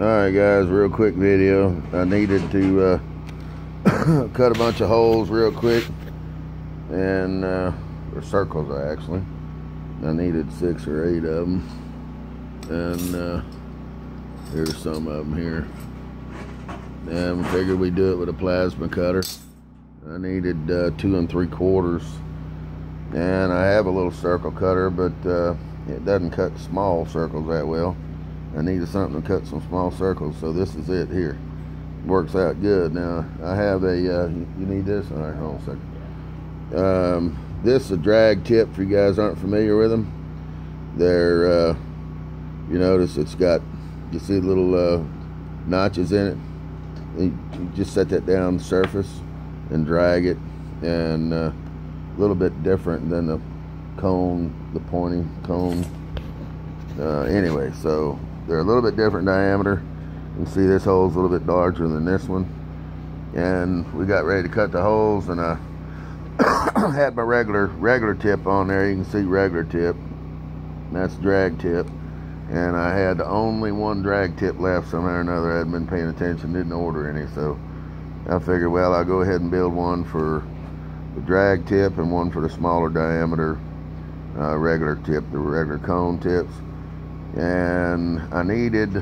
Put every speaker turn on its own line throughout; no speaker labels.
Alright guys, real quick video. I needed to uh, cut a bunch of holes real quick. And, uh, or circles actually. I needed six or eight of them. And uh, here's some of them here. And figured we'd do it with a plasma cutter. I needed uh, two and three quarters. And I have a little circle cutter, but uh, it doesn't cut small circles that well. I needed something to cut some small circles, so this is it here. Works out good. Now, I have a, uh, you need this? All right, hold on a second. Um, this is a drag tip for you guys aren't familiar with them. They're, uh, you notice it's got, you see little uh, notches in it. You, just set that down the surface and drag it, and uh, a little bit different than the cone, the pointing cone. Uh, anyway, so they're a little bit different diameter. You can see this hole's a little bit larger than this one. And we got ready to cut the holes and I had my regular regular tip on there. You can see regular tip. That's drag tip. And I had only one drag tip left somehow or another. I hadn't been paying attention, didn't order any. So I figured, well, I'll go ahead and build one for the drag tip and one for the smaller diameter uh, regular tip, the regular cone tips and I needed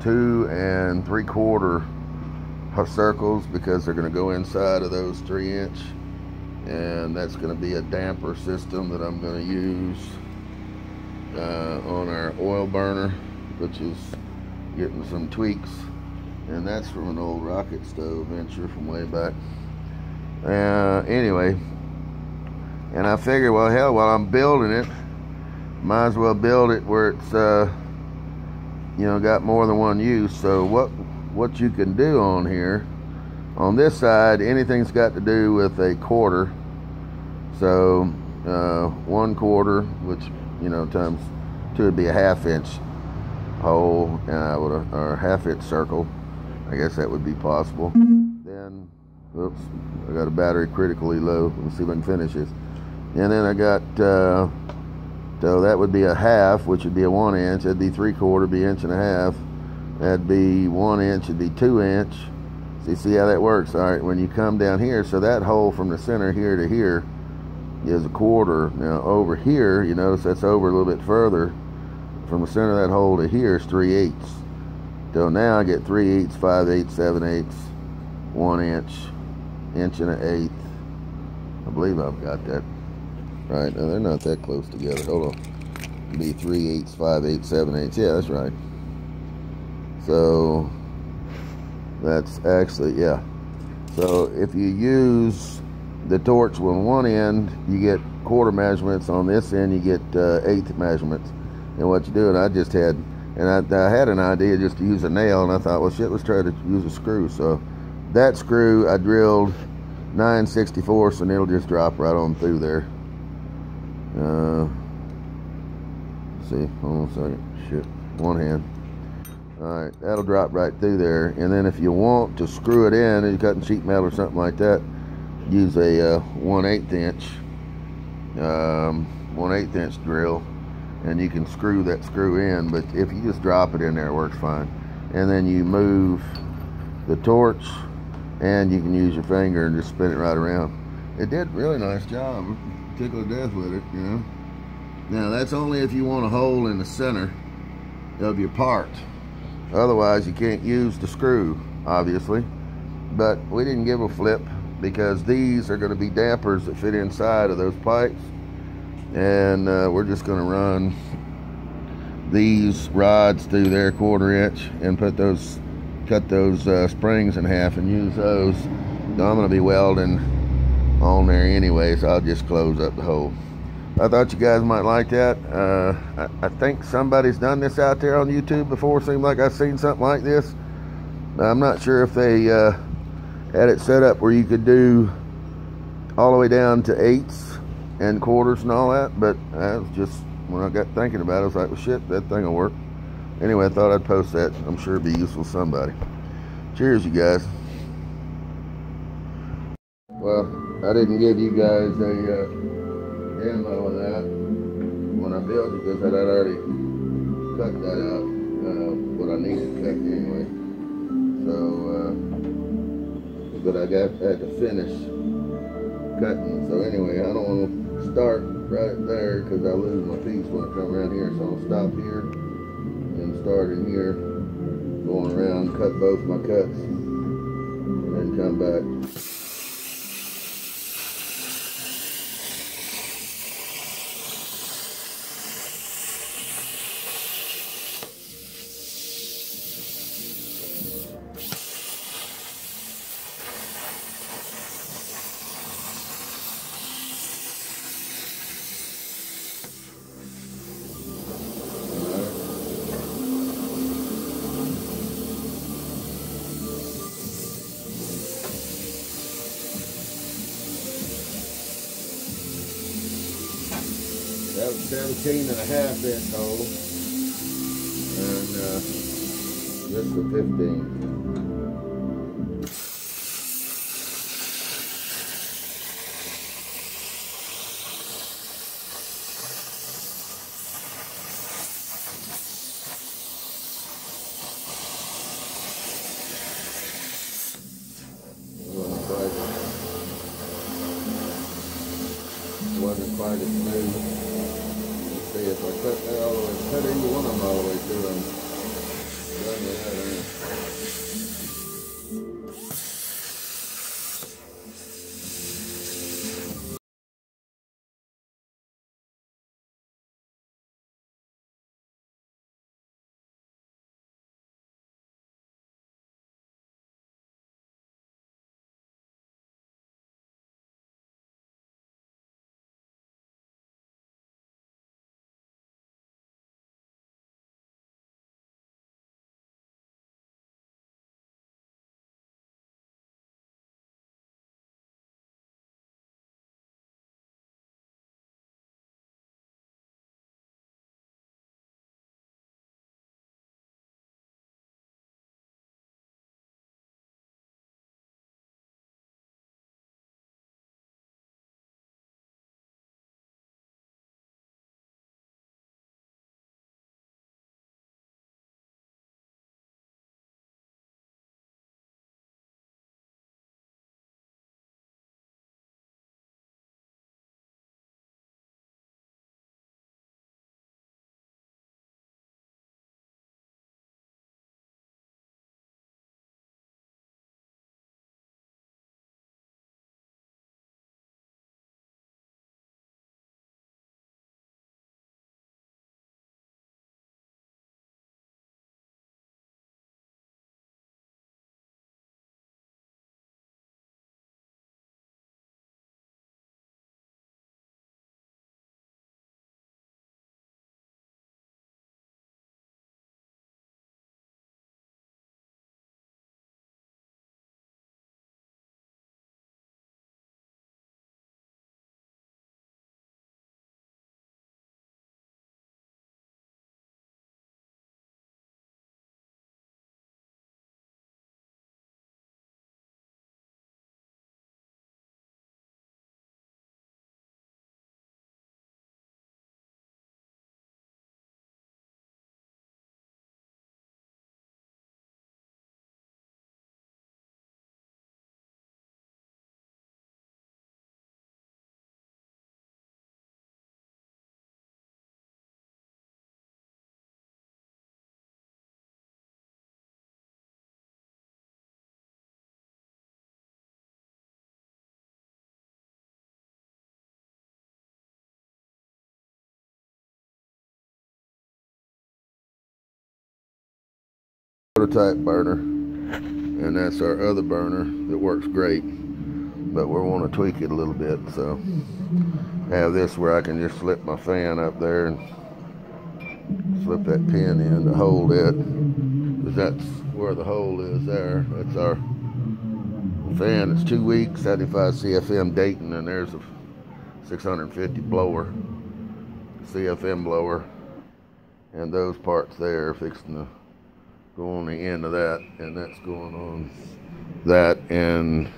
two and three quarter circles because they're going to go inside of those three inch. And that's going to be a damper system that I'm going to use uh, on our oil burner which is getting some tweaks. And that's from an old rocket stove venture from way back. Uh, anyway. And I figured well hell while I'm building it might as well build it where it's uh, you know got more than one use. So what what you can do on here on this side anything's got to do with a quarter. So uh, one quarter which you know times two would be a half inch hole uh, or a half inch circle. I guess that would be possible. Then oops I got a battery critically low. Let's see if I can finish this. And then I got uh, so that would be a half, which would be a one inch. That'd be three quarter, be inch and a half. That'd be one inch, it'd be two inch. So you see how that works? All right, when you come down here, so that hole from the center here to here is a quarter. Now over here, you notice that's over a little bit further. From the center of that hole to here is three eighths. So now I get three eighths, five eighths, seven eighths, one inch, inch and an eighth. I believe I've got that Right, now they're not that close together. Hold on. Be 3 eighths, 5 eighths, 7 eighths. Yeah, that's right. So, that's actually, yeah. So, if you use the torch on one end, you get quarter measurements. On this end, you get uh, eighth measurements. And what you do, and I just had, and I, I had an idea just to use a nail, and I thought, well, shit, let's try to use a screw. So, that screw, I drilled 9 64 and it'll just drop right on through there. Uh, see, hold on a second. Shit, one hand. All right, that'll drop right through there. And then if you want to screw it in, you're cutting sheet metal or something like that, use a uh, 1 8 inch, um, 1 8 inch drill, and you can screw that screw in. But if you just drop it in there, it works fine. And then you move the torch, and you can use your finger and just spin it right around. It did really nice job tickle to death with it, you know. Now that's only if you want a hole in the center of your part. Otherwise you can't use the screw, obviously. But we didn't give a flip because these are going to be dampers that fit inside of those pipes. And uh, we're just going to run these rods through their quarter inch and put those, cut those uh, springs in half and use those. Now I'm going to be welding on there anyway, so I'll just close up the hole. I thought you guys might like that. Uh, I, I, think somebody's done this out there on YouTube before. Seemed like I've seen something like this. I'm not sure if they uh, had it set up where you could do all the way down to eighths and quarters and all that, but I was just, when I got thinking about it, I was like, well, shit, that thing will work. Anyway, I thought I'd post that. I'm sure it'd be useful to somebody. Cheers, you guys. Well, I didn't give you guys a uh, demo of that when I built it because I had already cut that out. uh, what I need to cut anyway. So, uh, but I got had to finish cutting. So anyway, I don't want to start right there because I lose my piece when I come around here. So I'll stop here and start in here, going around, cut both my cuts, and then come back. 17 and a half inch hole. And uh, this is 15. Wasn't quite, wasn't quite as smooth. See if I cut that all the way, cut either one of them all the way through, I'm done that. ain't Prototype burner and that's our other burner that works great but we want to tweak it a little bit so. I have this where I can just slip my fan up there and slip that pin in to hold it because that's where the hole is there. That's our fan. It's two weeks 75 CFM Dayton and there's a 650 blower CFM blower and those parts there fixing to go on the end of that and that's going on that and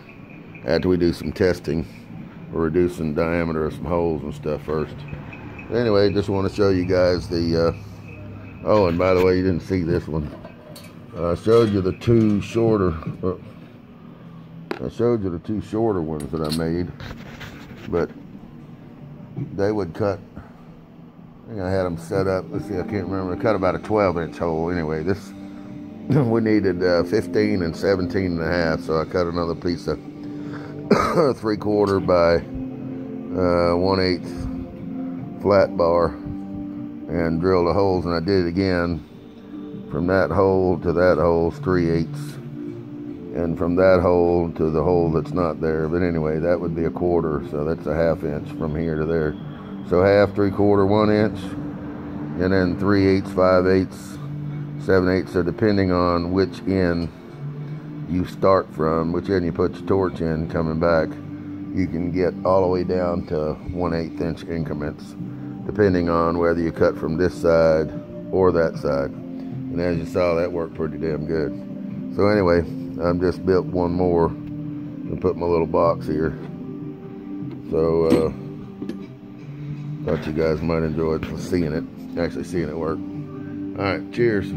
after we do some testing we're reducing diameter of some holes and stuff first anyway just want to show you guys the uh, Oh, and by the way, you didn't see this one. I showed you the two shorter. Uh, I showed you the two shorter ones that I made, but they would cut. I think I had them set up. Let's see, I can't remember. Cut about a 12 inch hole. Anyway, this we needed uh, 15 and 17 and a half, so I cut another piece of three quarter by uh, one eighth flat bar and drilled the holes, and I did it again. From that hole to that hole three eighths, and from that hole to the hole that's not there. But anyway, that would be a quarter, so that's a half inch from here to there. So half, three quarter, one inch, and then three eighths, five eighths, seven eighths. So depending on which end you start from, which end you put your torch in coming back, you can get all the way down to one eighth inch increments, depending on whether you cut from this side or that side. And as you saw, that worked pretty damn good. So anyway, I'm just built one more and put my little box here. So uh, thought you guys might enjoy seeing it, actually seeing it work. All right, cheers.